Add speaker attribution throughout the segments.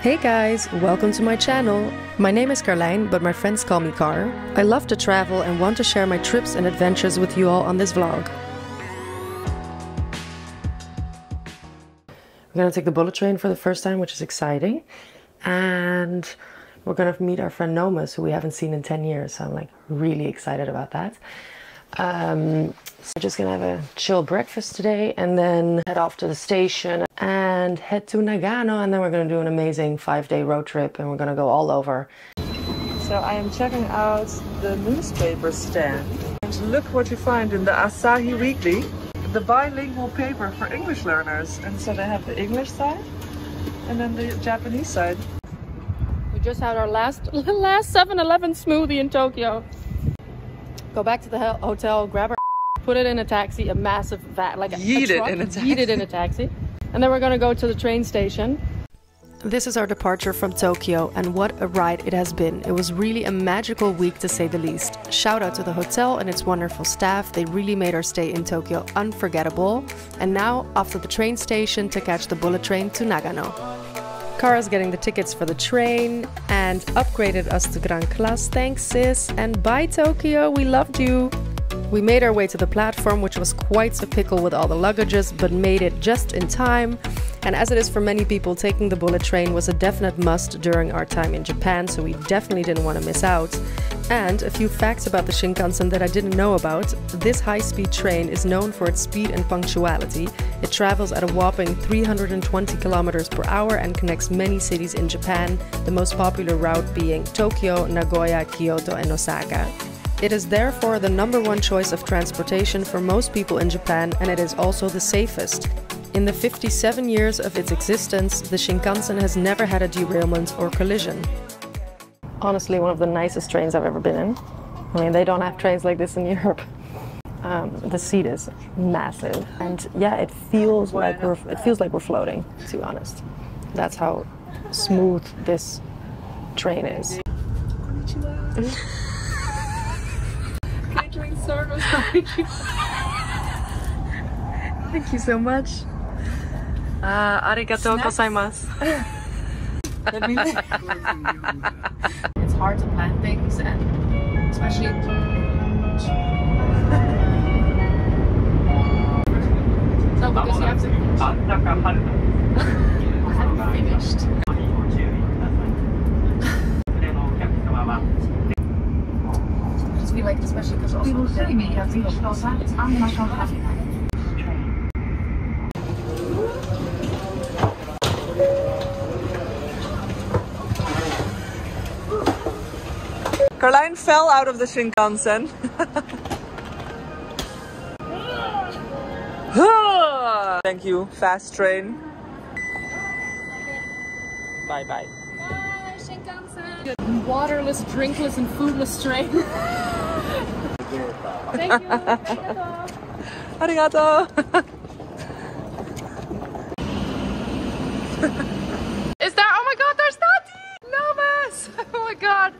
Speaker 1: Hey guys, welcome to my channel. My name is Carlijn, but my friends call me Car. I love to travel and want to share my trips and adventures with you all on this vlog. We're gonna take the bullet train for the first time, which is exciting. And we're gonna meet our friend Nomus, who we haven't seen in 10 years. So I'm like really excited about that. Um, so we're just gonna have a chill breakfast today and then head off to the station and head to Nagano and then we're gonna do an amazing five day road trip and we're gonna go all over.
Speaker 2: So I am checking out the newspaper stand. And look what you find in the Asahi Weekly. The bilingual paper for English learners. And so they have the English side and then the Japanese side.
Speaker 1: We just had our last last 7-Eleven smoothie in Tokyo. Go back to the hotel, grab our put it in a taxi, a massive vat, like a,
Speaker 2: Yeet
Speaker 1: a
Speaker 2: it
Speaker 1: truck,
Speaker 2: in a taxi.
Speaker 1: yeet it in a taxi. And then we're gonna go to the train station. This is our departure from Tokyo, and what a ride it has been. It was really a magical week to say the least. Shout out to the hotel and its wonderful staff, they really made our stay in Tokyo unforgettable. And now, off to the train station to catch the bullet train to Nagano. Kara's getting the tickets for the train and upgraded us to Grand Class. Thanks, sis. And bye, Tokyo. We loved you. We made our way to the platform, which was quite a pickle with all the luggages, but made it just in time. And as it is for many people, taking the bullet train was a definite must during our time in Japan, so we definitely didn't want to miss out. And a few facts about the Shinkansen that I didn't know about. This high speed train is known for its speed and punctuality. It travels at a whopping 320 kilometers per hour and connects many cities in Japan, the most popular route being Tokyo, Nagoya, Kyoto, and Osaka. It is therefore the number one choice of transportation for most people in Japan and it is also the safest. In the 57 years of its existence, the Shinkansen has never had a derailment or collision. Honestly, one of the nicest trains I've ever been in. I mean, they don't have trains like this in Europe. Um, the seat is massive, and yeah, it feels like we're it feels like we're floating. To be honest, that's how smooth this train is.
Speaker 2: Catering service. Thank you so much.
Speaker 1: Uh, arigatou gozaimasu. it's hard to plan things and especially no because you have to I haven't finished I just feel like especially because also you have to go
Speaker 2: Carlijn fell out of the Shinkansen. Thank you, fast train. Bye bye.
Speaker 1: Waterless, drinkless, and foodless train. Thank you.
Speaker 2: Arigato.
Speaker 1: Is there? Oh my God! There's Tati. Nomas. Oh my God.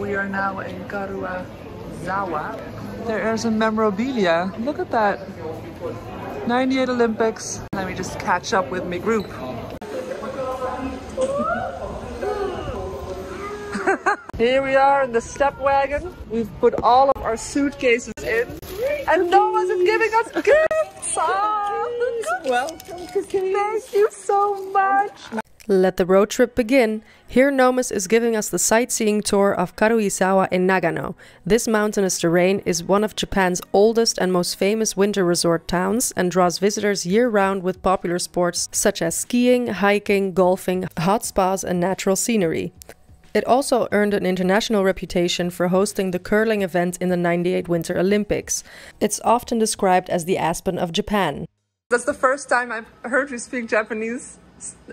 Speaker 2: We are now in Karuizawa. There is some memorabilia. Look at that. 98 Olympics. Let me just catch up with my group. Here we are in the step wagon. We've put all of our suitcases in. And no one's giving us gifts! Ah, Welcome to Thank you so much!
Speaker 1: Let the road trip begin. Here Nomus is giving us the sightseeing tour of Karuizawa in Nagano. This mountainous terrain is one of Japan's oldest and most famous winter resort towns and draws visitors year-round with popular sports such as skiing, hiking, golfing, hot spas and natural scenery. It also earned an international reputation for hosting the curling event in the 98 Winter Olympics. It's often described as the Aspen of Japan.
Speaker 2: That's the first time I've heard you speak Japanese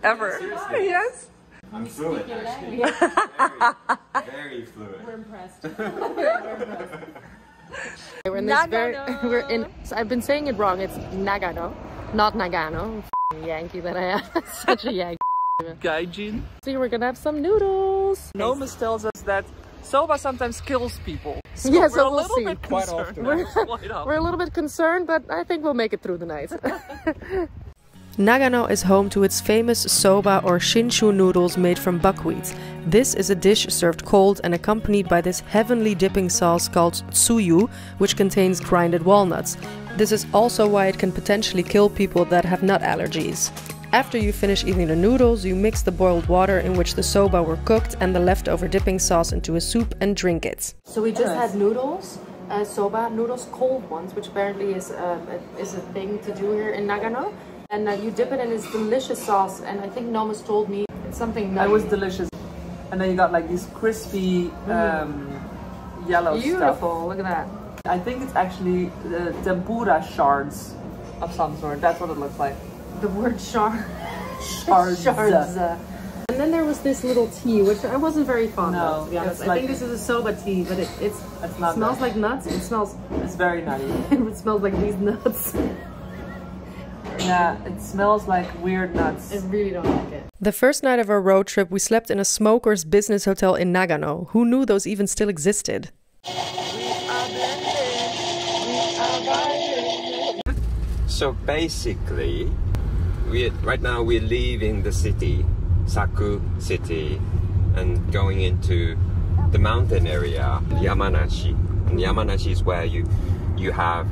Speaker 2: ever. yes?
Speaker 3: I'm fluent, actually. Very, very fluent.
Speaker 1: We're in this very, we're in, so I've been saying it wrong. It's Nagano, not Nagano. Yankee that I am. Such a Yankee.
Speaker 2: Gaijin.
Speaker 1: See, we're gonna have some noodles.
Speaker 2: Nomus tells us that soba sometimes kills people. So
Speaker 1: Yeah,
Speaker 2: we're
Speaker 1: so
Speaker 2: a
Speaker 1: we'll
Speaker 2: little
Speaker 1: see.
Speaker 2: bit
Speaker 4: Quite
Speaker 2: concerned.
Speaker 4: often.
Speaker 2: We're, quite often.
Speaker 1: We're a little bit concerned, but I think we'll make it through the night. Nagano is home to its famous soba or shinshu noodles made from buckwheat. This is a dish served cold and accompanied by this heavenly dipping sauce called tsuyu, which contains grinded walnuts. This is also why it can potentially kill people that have nut allergies. After you finish eating the noodles, you mix the boiled water in which the soba were cooked and the leftover dipping sauce into a soup and drink it. So we just had noodles, uh, soba noodles, cold ones, which apparently is uh, is a thing to do here in Nagano. And uh, you dip it in this delicious sauce, and I think Nomas told me it's something
Speaker 2: It was delicious. And then you got like these crispy um, yellow stuff.
Speaker 1: beautiful. Look at that.
Speaker 2: I think it's actually uh, tempura shards of some sort. That's what it looks like.
Speaker 1: The word shard.
Speaker 2: Shards.
Speaker 1: Shards. And then there was this little tea, which I wasn't very fond
Speaker 2: No,
Speaker 1: of, to be honest. I
Speaker 2: like-
Speaker 1: think this is a soba tea, but it it's,
Speaker 2: It's not
Speaker 1: smells
Speaker 2: that.
Speaker 1: like nuts. It smells
Speaker 2: It's very nutty.
Speaker 1: it smells like these nuts.
Speaker 2: Yeah, it smells like weird nuts.
Speaker 1: I really don't like it. The first night of our road trip, we slept in a smoker's business hotel in Nagano. Who knew those even still existed?
Speaker 4: So basically, we right now we're leaving the city, Saku city, and going into the mountain area, Yamanashi. And Yamanashi is where you you have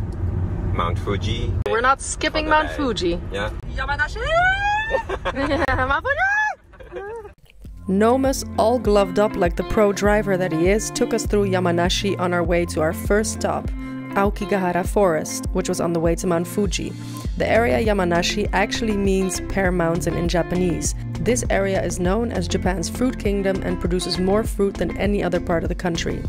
Speaker 4: Mount Fuji.
Speaker 1: We're not skipping Mount
Speaker 4: day.
Speaker 1: Fuji.
Speaker 4: Yeah.
Speaker 2: Yamanashi!
Speaker 1: Nomus, all gloved up like the pro driver that he is, took us through Yamanashi on our way to our first stop, Aokigahara Forest, which was on the way to Mount Fuji. The area Yamanashi actually means pear mountain in Japanese. This area is known as Japan's fruit kingdom and produces more fruit than any other part of the country.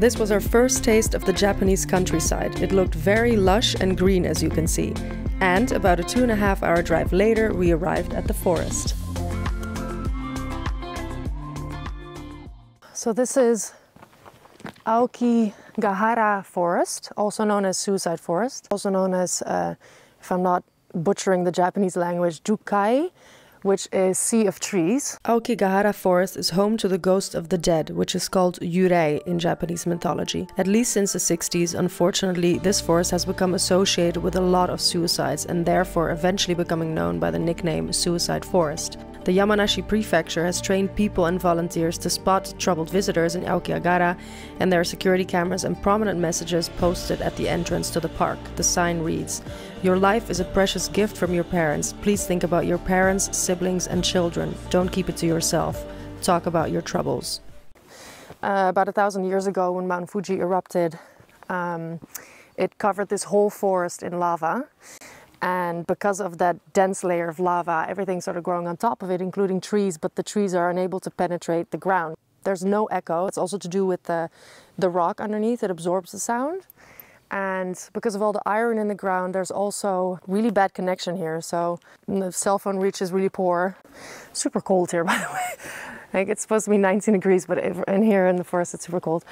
Speaker 1: This was our first taste of the Japanese countryside. It looked very lush and green, as you can see. And about a two and a half hour drive later, we arrived at the forest. So this is Aoki Gahara Forest, also known as Suicide Forest, also known as, uh, if I'm not butchering the Japanese language, Jukai, which is Sea of Trees. Aokigahara Forest is home to the ghost of the dead, which is called Yurei in Japanese mythology. At least since the 60s, unfortunately, this forest has become associated with a lot of suicides and therefore eventually becoming known by the nickname Suicide Forest. The Yamanashi prefecture has trained people and volunteers to spot troubled visitors in Aokigahara, and there are security cameras and prominent messages posted at the entrance to the park. The sign reads, Your life is a precious gift from your parents. Please think about your parents, siblings, and children. Don't keep it to yourself. Talk about your troubles. Uh, about a thousand years ago, when Mount Fuji erupted, um, it covered this whole forest in lava. And because of that dense layer of lava, everything of growing on top of it, including trees, but the trees are unable to penetrate the ground. There's no echo. It's also to do with the, the rock underneath, it absorbs the sound. And because of all the iron in the ground, there's also really bad connection here. So the cell phone reach is really poor. Super cold here, by the way. Like it's supposed to be 19 degrees, but in here in the forest, it's super cold.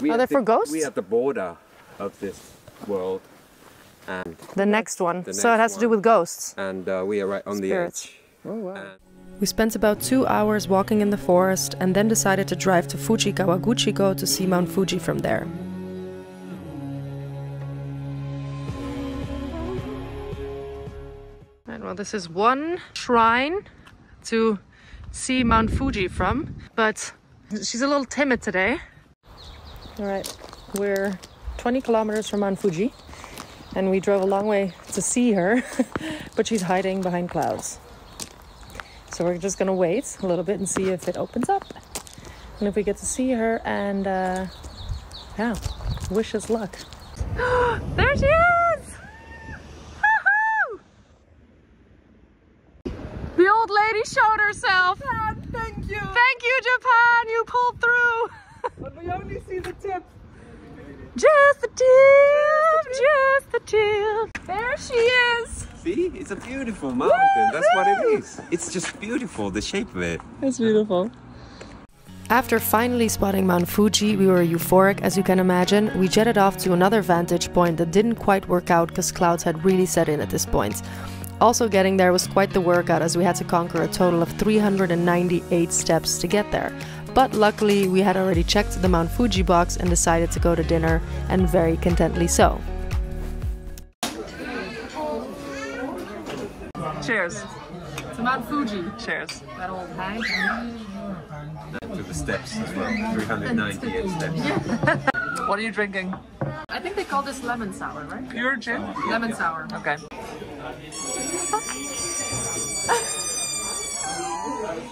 Speaker 4: We
Speaker 1: Are they
Speaker 4: the-
Speaker 1: for ghosts?
Speaker 4: We at the border of this world, and
Speaker 1: The next one.
Speaker 4: The
Speaker 1: so it
Speaker 4: next
Speaker 1: has to do with ghosts.
Speaker 4: and uh, we are right on
Speaker 1: Spirits.
Speaker 4: the edge.
Speaker 1: Oh, wow.
Speaker 4: And
Speaker 1: We spent about two hours walking in the forest and then decided to drive to Fuji Kawaguchiko to see Mount Fuji from there. Right, well, this is one shrine to see Mount Fuji from, but she's a little timid today. All right, we're 20 kilometers from Mount Fuji, and we drove a long way to see her, but she's hiding behind clouds. So we're just gonna wait a little bit and see if it opens up, and if we get to see her. And uh, yeah, wish us luck. there she is! Woohoo! The old lady showed herself.
Speaker 2: Thank you!
Speaker 1: Thank you, Japan. You pulled through.
Speaker 2: But we only see the tip.
Speaker 1: Just the tip, just the tip. There she is.
Speaker 4: see, it's a beautiful mountain. That's what it is. It's just beautiful, the shape of it.
Speaker 1: It's beautiful. After finally spotting Mount Fuji, we were euphoric as you can imagine. We jetted off to another vantage point that didn't quite work out because clouds had really set in at this point. Also, getting there was quite the workout as we had to conquer a total of 398 steps to get there. But luckily, we had already checked the Mount Fuji box and decided to go to dinner, and very contently so.
Speaker 2: Cheers.
Speaker 1: To Mount Fuji,
Speaker 2: Cheers.
Speaker 1: that old hag.
Speaker 4: To the steps as well. 398 steps.
Speaker 2: What are you drinking?
Speaker 1: I think they call this lemon sour, right?
Speaker 2: Pure gin?
Speaker 1: Lemon sour.
Speaker 2: Okay.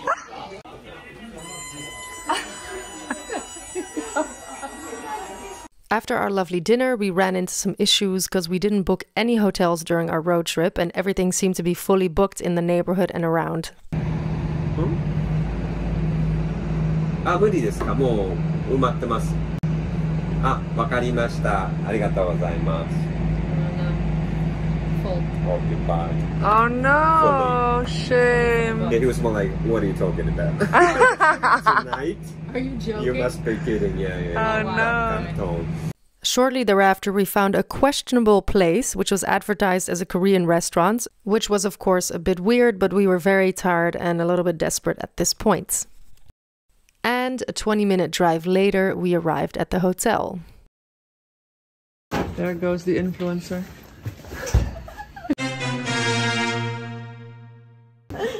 Speaker 1: After our lovely dinner, we ran into some issues because we didn't book any hotels during our road trip, and everything seemed to be fully booked in the neighborhood and around.
Speaker 4: あ、無理ですかもう埋まってます。あ、わかりました。ありがとうございます。 Occupied.
Speaker 2: Oh no, shame.
Speaker 4: Yeah, he was more like, what are you talking about? Tonight?
Speaker 1: Are you joking?
Speaker 4: You must be kidding, yeah, yeah.
Speaker 2: Oh no.
Speaker 4: That tone.
Speaker 1: Shortly thereafter, we found a questionable place which was advertised as a Korean restaurant, which was, of course, a bit weird, but we were very tired and a little bit desperate at this point. And a 20 minute drive later, we arrived at the hotel.
Speaker 2: There goes the influencer.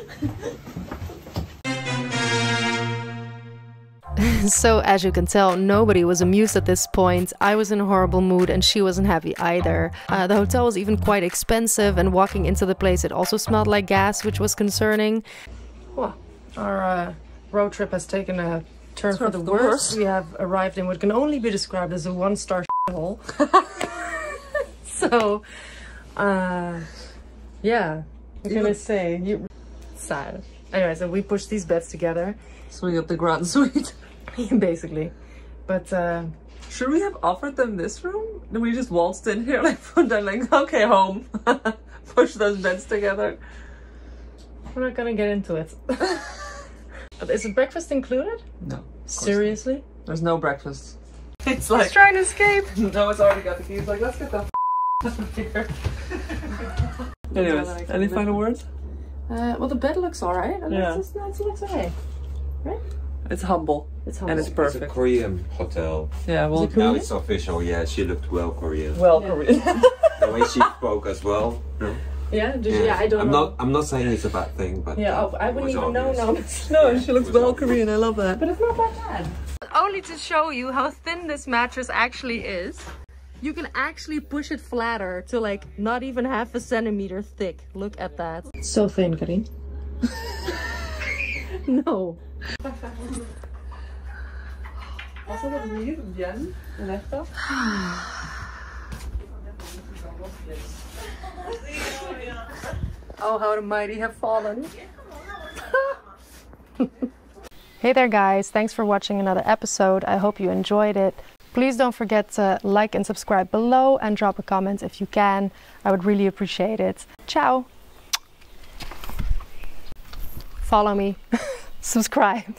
Speaker 1: So, as you can tell, nobody was amused at this point. I was in a horrible mood and she wasn't happy either. Uh, the hotel was even quite expensive, and walking into the place, it also smelled like gas, which was concerning. Well, our uh, road trip has taken a turn for the,
Speaker 2: the
Speaker 1: worst.
Speaker 2: worst.
Speaker 1: We have arrived in what can only be described as a one star hole. so, uh, yeah, what can I say? You, sad. Anyway, so we pushed these beds together,
Speaker 2: So we got the grand suite.
Speaker 1: basically. But, uh,
Speaker 2: Should we have offered them this room? Then we just waltzed in here like put down like okay home. Push those beds together.
Speaker 1: We're not gonna get into it. Is it breakfast included?
Speaker 2: No.
Speaker 1: Seriously?
Speaker 2: There's no breakfast. It's like
Speaker 1: trying to escape.
Speaker 2: no, it's already got the keys. Like let's get the f- out of here. Anyways, any final words?
Speaker 1: Uh, well, the bed looks alright. and
Speaker 2: Yeah.
Speaker 1: It's, it's, it looks okay.
Speaker 2: It's humble
Speaker 1: It's humble.
Speaker 2: and
Speaker 1: humble.
Speaker 2: it's
Speaker 4: It's a. Korean hotel.
Speaker 2: Yeah, well,
Speaker 1: it
Speaker 4: Now it's official, yeah, she looked well Korean.
Speaker 2: well Korean.
Speaker 4: The way she spoke as well. No?
Speaker 1: yeah, do, yeah, I don't
Speaker 4: I'm
Speaker 1: know.
Speaker 4: not I'm not saying it's a bad thing, but
Speaker 1: yeah,
Speaker 4: uh,
Speaker 1: oh, I wouldn't
Speaker 4: was
Speaker 1: even know
Speaker 4: obvious.
Speaker 1: now.
Speaker 2: no, she looks well
Speaker 4: obvious.
Speaker 2: Korean. I love that.
Speaker 1: But it's not that bad. Only to show you how thin this mattress actually is. You can actually push it flatter to like not even half a centimeter thick. Look at that. So thin, Karin. no.
Speaker 2: Was dat een hier, Jen? Een echte?
Speaker 1: Oh, how the mighty have fallen. hey there, guys. Thanks for watching another episode. I hope you enjoyed it. Please don't forget to like and subscribe below and drop a comment if you can. I would really appreciate it. Ciao. Follow me, subscribe.